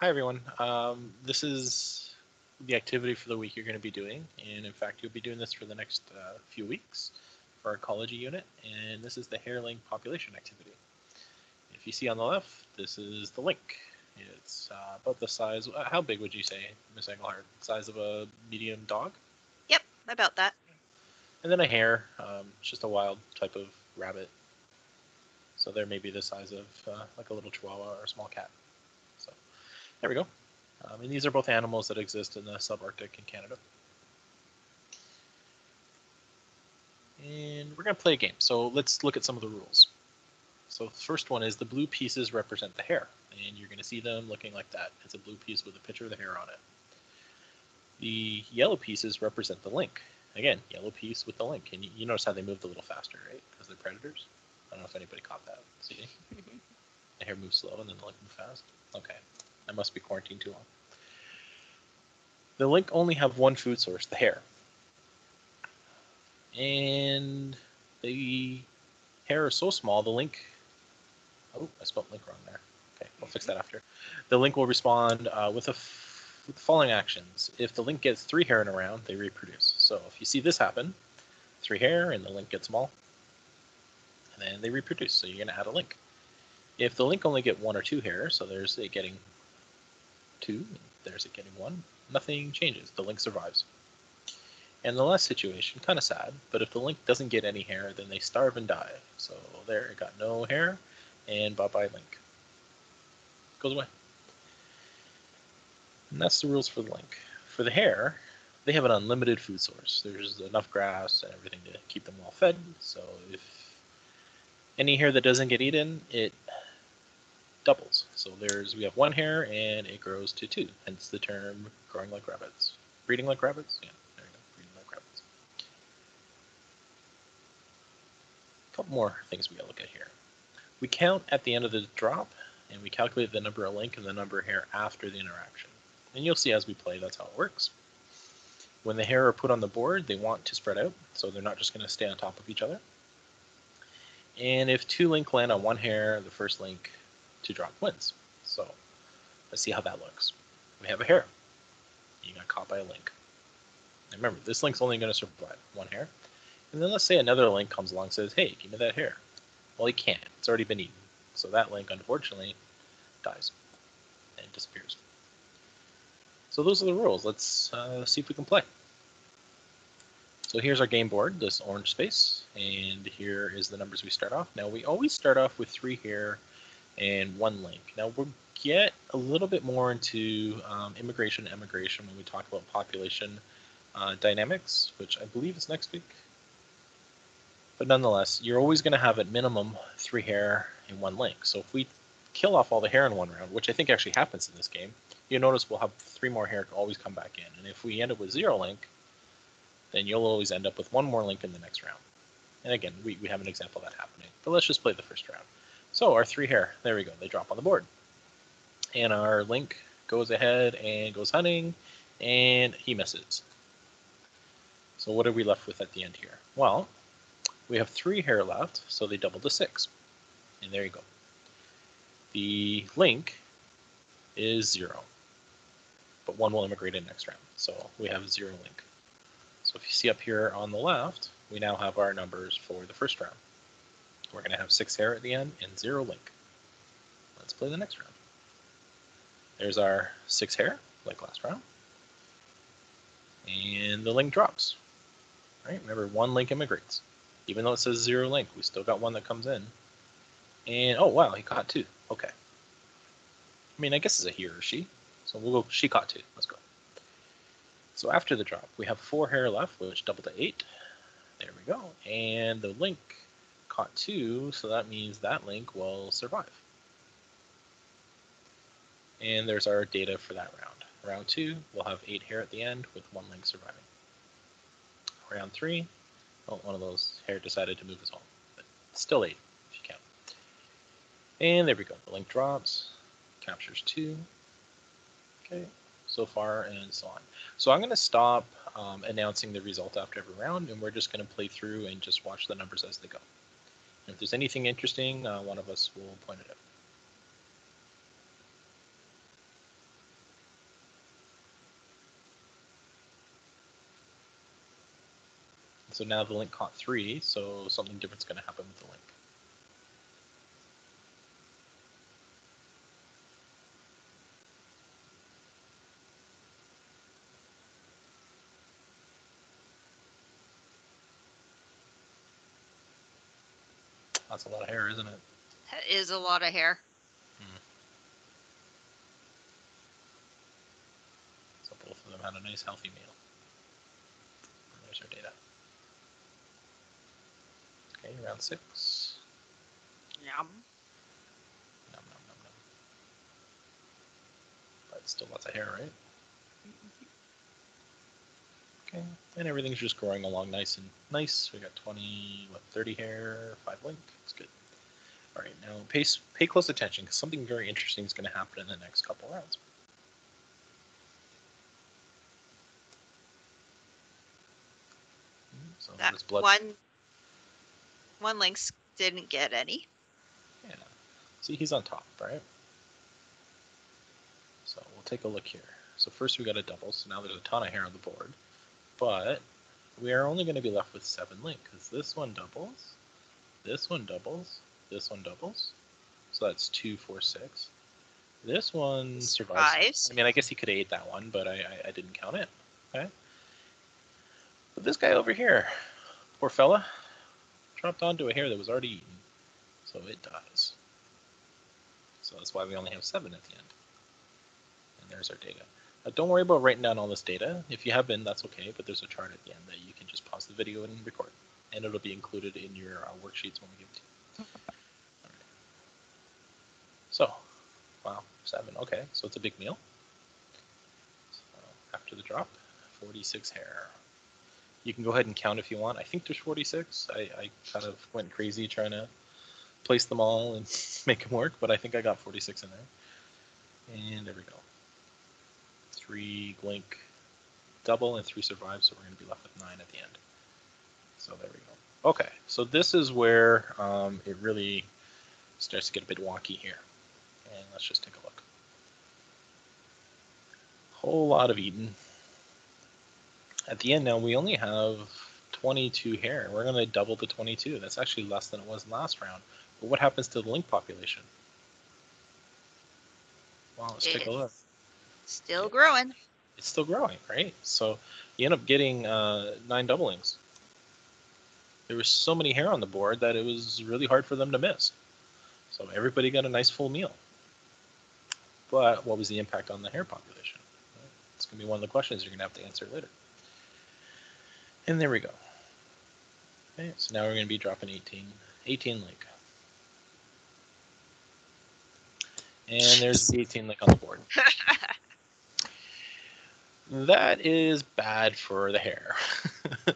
hi everyone. Um, this is the activity for the week you're going to be doing, and in fact, you'll be doing this for the next uh, few weeks for our ecology unit, and this is the hare lynx population activity. If you see on the left, this is the lynx. It's uh, about the size. Uh, how big would you say, Miss Engelhardt? Size of a medium dog? Yep, about that. And then a hare, um, it's just a wild type of rabbit. So they're maybe the size of uh, like a little chihuahua or a small cat. There we go. Um, and these are both animals that exist in the subarctic in Canada. And we're going to play a game. So let's look at some of the rules. So the first one is the blue pieces represent the hare. And you're going to see them looking like that. It's a blue piece with a picture of the hare on it. The yellow pieces represent the lynx. Again, yellow piece with the lynx. And you, you notice how they moved a little faster, right? Because they're predators. I don't know if anybody caught that. See? the hare moves slow and then the lynx moves fast. Okay. I must be quarantined too long. The lynx only have one food source, the hare. And the hare is so small, the lynx. Oh, I spelled lynx wrong there. Okay, we'll fix that after. The lynx will respond uh, with, with the following actions. If the lynx gets three hare in a round, they reproduce. So if you see this happen, three hare and the lynx gets small, and then they reproduce. So you're going to add a lynx. If the lynx only get one or two hare, so there's it getting two, there's it getting one, nothing changes. The lynx survives. And the last situation, kind of sad, but if the lynx doesn't get any hare, then they starve and die. So there, it got no hare, and bye-bye lynx. Goes away. And that's the rules for the lynx. For the hare, they have an unlimited food source. There's enough grass and everything to keep them well fed. So if any hare that doesn't get eaten, it doubles. So there's we have one hare and it grows to two. Hence the term growing like rabbits. Breeding like rabbits? Yeah, there you go. Breeding like rabbits. A couple more things we gotta look at here. We count at the end of the drop and we calculate the number of lynx and the number of hare after the interaction. And you'll see as we play that's how it works. When the hare are put on the board, they want to spread out, so they're not just going to stay on top of each other. And if two lynx land on one hare, the first lynx to draw twins. So let's see how that looks. We have a hare. You got caught by a lynx. Remember, this lynx's only going to survive one hare. And then let's say another lynx comes along and says, hey, give me that hare. Well, he can't. It's already been eaten. So that lynx, unfortunately, dies and disappears. So those are the rules. Let's uh, see if we can play. So here's our game board, this orange space, and hare is the numbers we start off. Now we always start off with three here and one lynx. Now we'll get a little bit more into um, immigration and emigration when we talk about population uh, dynamics, which I believe is next week. But nonetheless, you're always going to have at minimum three hare and one lynx. So if we kill off all the hare in one round, which I think actually happens in this game, you notice we'll have three more hare always come back in. And if we end up with zero lynx, then you'll always end up with one more lynx in the next round. And again, we, we have an example of that happening. But let's just play the first round. So our three hare, there we go, they drop on the board. And our lynx goes ahead and goes hunting, and he misses. So what are we left with at the end here? Well, we have three hare left, so they double to six. And there you go. The lynx is zero, but one will immigrate in next round. So we have zero lynx. So if you see up here on the left, we now have our numbers for the first round. We're going to have six hare at the end and zero lynx. Let's play the next round. There's our six hare, like last round. And the lynx drops. Right? Remember, one lynx immigrates. Even though it says zero lynx, we still got one that comes in. And, oh, wow, he caught two. Okay. I mean, I guess it's a he or she. So we'll go, she caught two. Let's go. So after the drop, we have four hare left, which double to eight. There we go. And the lynx caught two, so that means that lynx will survive. And there's our data for that round. Round two, we'll have eight hare at the end with one lynx surviving. Round three, oh, one of those hare decided to move as well, but still eight if you count. And there we go. The lynx drops, captures two. Okay, so far and so on. So I'm going to stop um, announcing the result after every round, and we're just going to play through and just watch the numbers as they go. If there's anything interesting, uh, one of us will point it out. So now the lynx caught three, so something different's going to happen with the lynx. That's a lot of hare, isn't it? That is a lot of hare. Hmm. So both of them had a nice healthy meal. And there's our data. Okay, round six. Yum. Nom, nom, nom, nom. But still lots of hare, right? Okay, and everything's just growing along nice and nice. We got 20, what, 30 hare, 5 lynx. It's good. All right, now pay, pay close attention because something very interesting is going to happen in the next couple rounds. Hmm, So That one one lynx didn't get any. Yeah. See, he's on top, right? So we'll take a look here. So first we got a double, so now there's a ton of hare on the board. But we are only going to be left with seven lynx, because this one doubles, this one doubles, this one doubles. So that's two, four, six. This one survives. Survives. I mean, I guess he could have ate that one, but I, I, I didn't count it. Okay. But this guy over here, poor fella, dropped onto a hare that was already eaten. So it dies. So that's why we only have seven at the end. And there's our data. Now don't worry about writing down all this data. If you have been, that's okay, but there's a chart at the end that you can just pause the video and record. And it'll be included in your uh, worksheets when we give it to you. Alright. So, wow, seven. Okay, so it's a big meal. So after the drop, 46 hare. You can go ahead and count if you want. I think there's 46. I, I kind of went crazy trying to place them all and make them work, but I think I got 46 in there. And there we go. Three blink double and three survive, so we're going to be left with nine at the end. So there we go. Okay, so this is where um, it really starts to get a bit wonky here. And let's just take a look. Whole lot of eaten. At the end now, we only have 22 hare. We're going to double to 22. That's actually less than it was last round. But what happens to the lynx population? Well, let's take a look. Still growing. It's still growing, right? So you end up getting uh, nine doublings. There was so many hare on the board that it was really hard for them to miss. So everybody got a nice full meal. But what was the impact on the hare population? It's going to be one of the questions you're going to have to answer later. And there we go. Okay, so now we're going to be dropping 18, 18 lynx. And there's the 18 lynx on the board. That is bad for the hare. if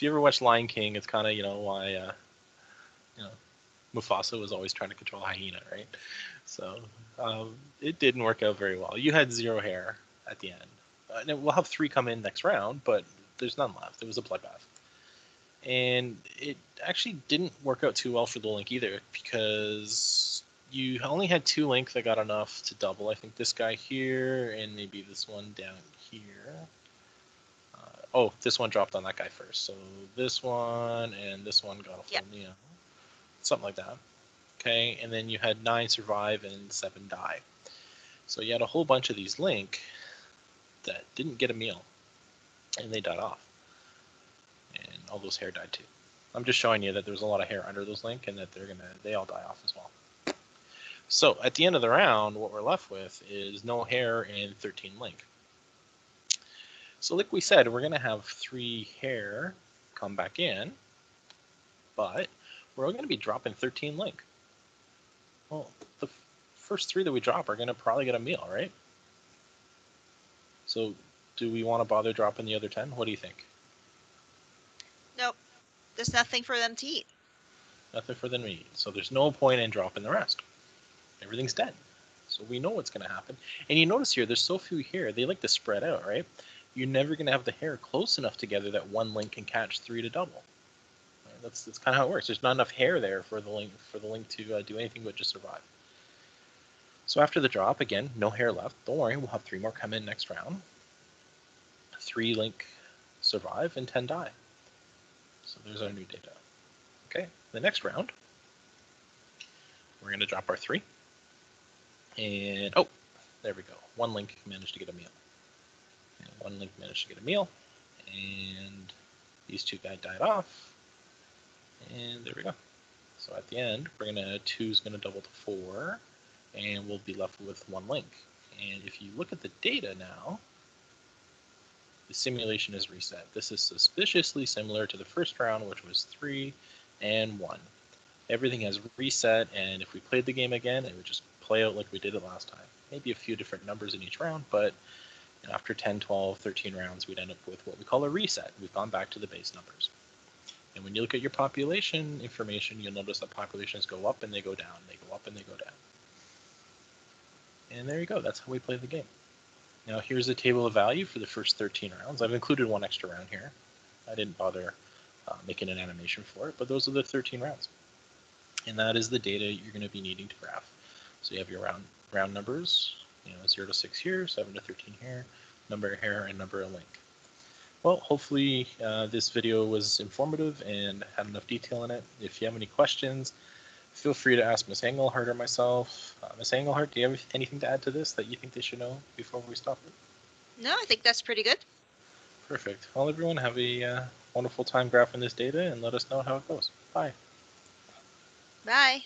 you ever watch Lion King, it's kind of you know why uh, you know Mufasa was always trying to control hyena, right? So um, it didn't work out very well. You had zero hare at the end. Uh, and we'll have three come in next round, but there's none left. It was a bloodbath, and it actually didn't work out too well for the lynx either because you only had two lynx that got enough to double. I think this guy here and maybe this one down here. Uh, oh, this one dropped on that guy first. So this one and this one got a full Yep. meal. Something like that. Okay, and then you had nine survive and seven die. So you had a whole bunch of these lynx that didn't get a meal and they died off. And all those hare died too. I'm just showing you that there's a lot of hare under those lynx and that they're gonna they all die off as well. So at the end of the round, what we're left with is no hare and 13 lynx. So like we said, we're gonna have three hare come back in, but we're gonna be dropping 13 lynx. Well, the first three that we drop are gonna probably get a meal, right? So do we want to bother dropping the other 10? What do you think? Nope. There's nothing for them to eat. Nothing for them to eat. So there's no point in dropping the rest. Everything's dead. So we know what's going to happen. And you notice here, there's so few here. They like to spread out, right? You're never going to have the hare close enough together that one lynx can catch three to double. Right? That's that's kind of how it works. There's not enough hare there for the lynx for the lynx to uh, do anything but just survive. So after the drop, again, no hare left. Don't worry, we'll have three more come in next round. Three lynx survive and ten die. So there's our new data. Okay, the next round, we're going to drop our three. And, oh, there we go. One lynx managed to get a meal. And one lynx managed to get a meal. And these two guys died off. And there we go. So at the end, we're gonna two is gonna double to four, and we'll be left with one lynx. And if you look at the data now, the simulation is reset. This is suspiciously similar to the first round, which was three and one. Everything has reset, and if we played the game again, it would just play out like we did it last time. Maybe a few different numbers in each round, but after 10, 12, 13 rounds, we'd end up with what we call a reset. We've gone back to the base numbers. And when you look at your population information, you'll notice that populations go up and they go down. They go up and they go down. And there you go. That's how we play the game. Now here's a table of value for the first 13 rounds. I've included one extra round here. I didn't bother uh, making an animation for it, but those are the 13 rounds. And that is the data you're going to be needing to graph. So you have your round round numbers, you know, 0 to 6 here, 7 to 13 here, number here, and number of lynx. Well, hopefully uh, this video was informative and had enough detail in it. If you have any questions, feel free to ask Miss Engelhart or myself. Uh, Miss Engelhart, do you have anything to add to this that you think they should know before we stop it? No, I think that's pretty good. Perfect. Well, everyone, have a uh, wonderful time graphing this data and let us know how it goes. Bye. Bye.